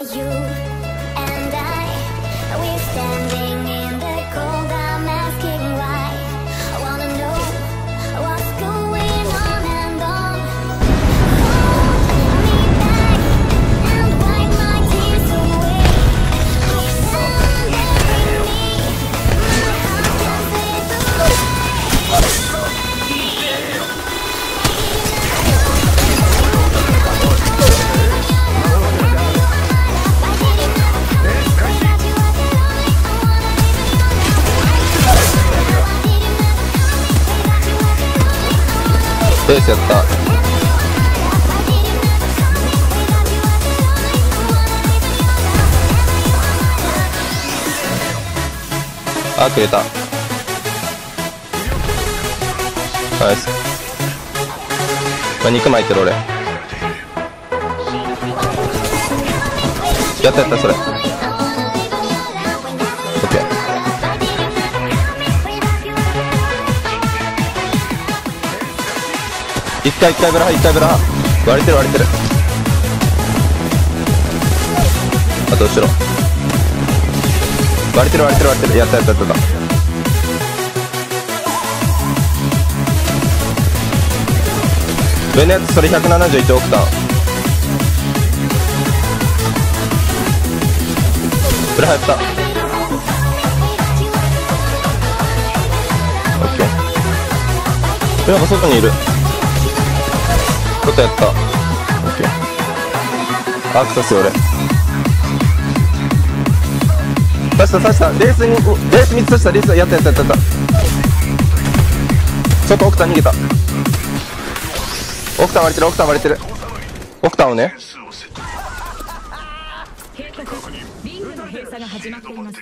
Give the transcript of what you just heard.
You and I, we're standing ベースやった。あくれた。ナイスまあ、肉巻いてる俺。やったやったそれ。一回一回ブラハ一回ブラ。ハ割れてる割れてる。あと後ろ。割れてる割れてる割れてる。やったやったやったやった。上のやつそれ171オクタンブラハやった。オッケー。なんか外にいる。外やった。オッケーアクサス俺。刺した刺したレースにレース3つ刺したレースやったやったやったやった。外オクタン逃げた。オクタン割れてるオクタン割れてる。オクタンをね。警告リングの閉鎖が始まっています